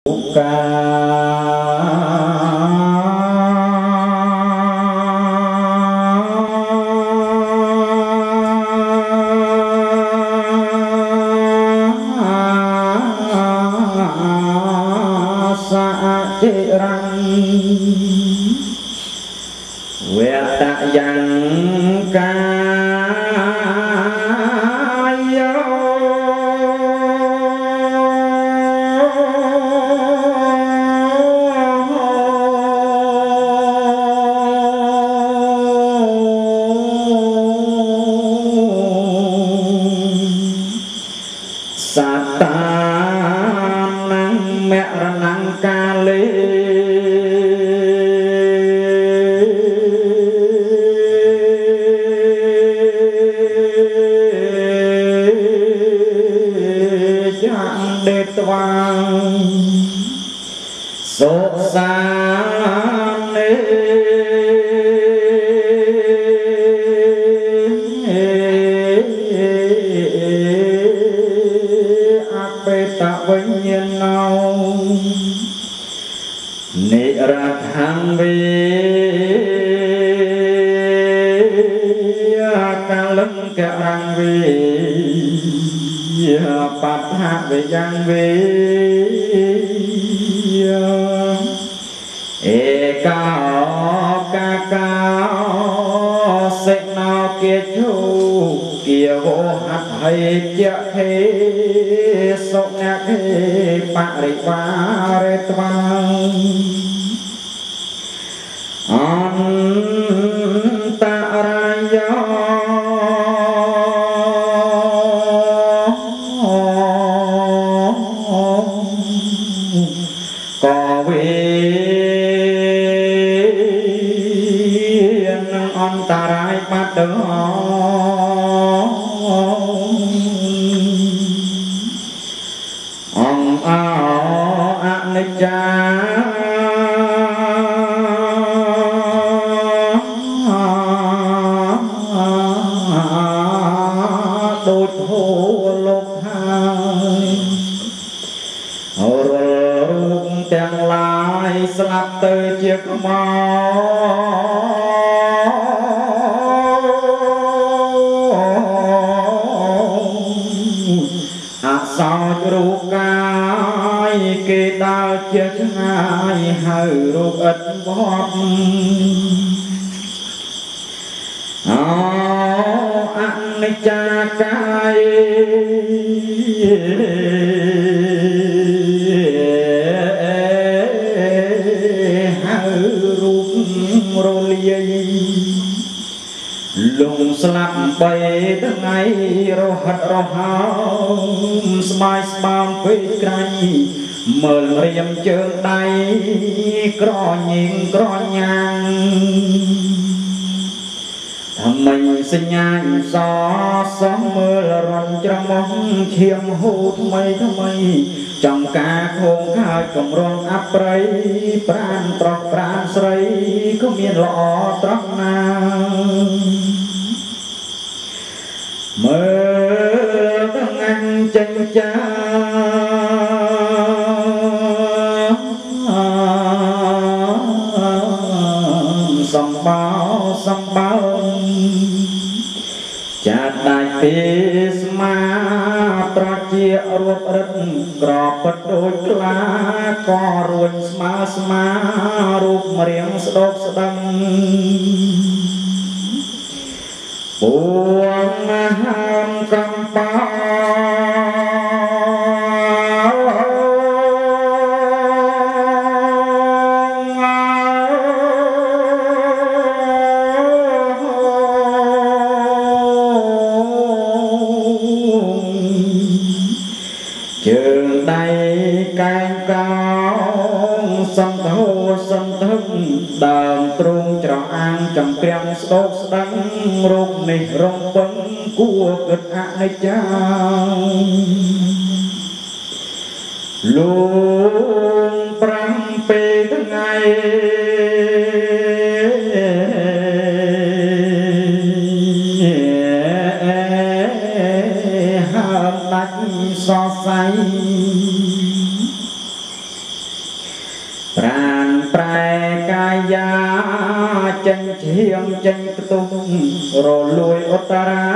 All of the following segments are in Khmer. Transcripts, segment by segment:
Buka saat terang Wetak yang kan រណង្កាលេចាក់ដេតត្វាងសុសា និរថੰវិកាលំករੰវិបដ្ឋវិយ៉ាងវិ គាវោហត្ថហេជៈហេសុអ្នកហេបរិវារេត្វាអន្តរាយោកវេនឹងអន្តរាយបាត់ទៅ ទាំងឡាយស្លាប់ទៅជាខ្មោចអសោចរូបកាយគេដើរជាឆ្ងាយហើយរូបឥតវត្តអអនិច្ចាកាយហើយ លងស្លាប់បីថ្ងៃរហិតរហោមស្បាយស្បើមពេកក្រាញ់មើលរៀមជើងដៃក្រញៀងក្រញាំងថ្មិញសញ្ញាញសសំមើលរន់ច្រមុះឈាមហូរថ្មីថ្មីចំការខងខាចកំរងអប្រៃប្រានប្រុសប្រានស្រីក៏មានល្អត្រង់ណា មើលទាំងអញចិញ្ចាសំបោសំបោចាត់ដាច់ពីស្មាត្រជារួបរឹតក្របពិតដូចក្លាក៏រួញស្មើស្មារូបរៀងស្ដោកស្ដឹងពួ trường tay canh cao. សំធោសំធឹងដើមទ្រូងច្រអាងចំក្រាំងស្ដោកស្ដឹងរូបនេះរំពឹងគួរគិតអនិច្ចាលោកប្រាំពេលថ្ងៃ ប្រានប្រែកាយាចេញឈាមចេញខ្ទុំរលួយឧត្តរា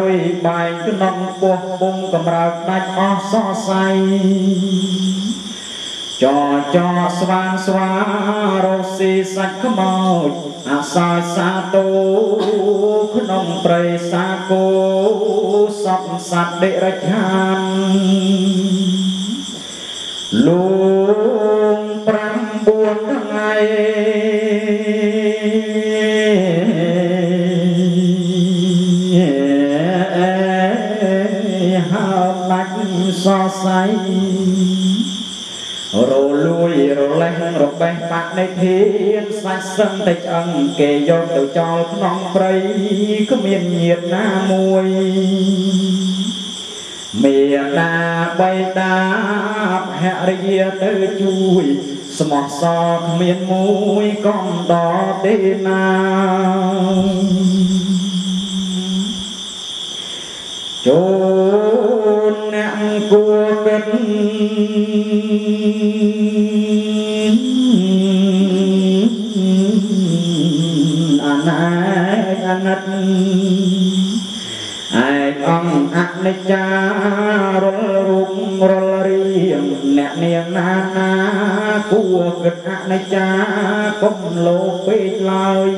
រុយបែកក្នុងពោះពុំកំរើកដាច់អស់សរសៃចចស្វាងស្វារស់ស៊ីសាច់ខ្មោចអាសាយសាតូក្នុងព្រៃសាគោសពសត្វដេរឆានលួង 9ថ្ងៃហើបាច់សរសៃរលួយរលេះរបេះបាក់នៃធានសាច់សឹងតែឆ្អឹងគេយកទៅចោលក្នុងព្រៃគ្មានញាតណាមួយមេដាបៃតា ភរិយាទៅជួយស្មោះសរគ្មានមួយកំដរទេណាចូលអ្នកគួរគិត នកនាងណាណាគួរគិតអនិច្ចាកុំលោពេកឡើយ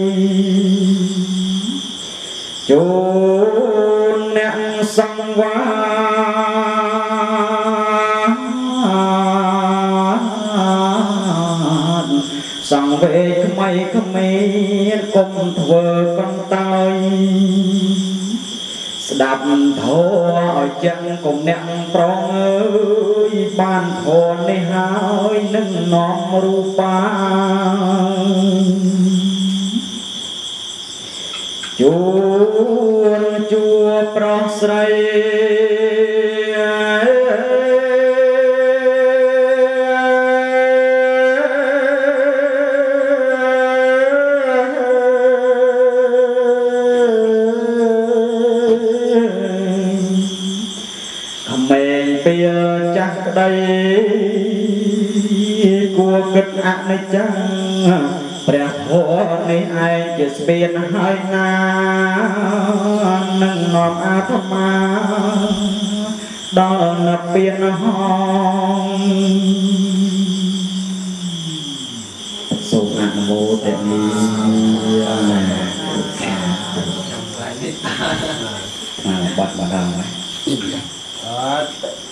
ចូលអ្នកសង្វារសង្វេថ្មីក្មេងកុំធ្វើកន្តើយស្ដាប់ធម៌ឲ្យចឹងកុំអ្នកប្រងអើយ បានធម៌នេះហើយនឹងនាំរូបាជួនជួប្រុសស្រី គួរគិតអនិច្ចំព្រះធម៌នេះឯងជាស្ពានហើយណានឹងនាំអាត្មាដល់និព្វានហងសូមអនុមោទនីមកបាត់បាត់ហើយអត់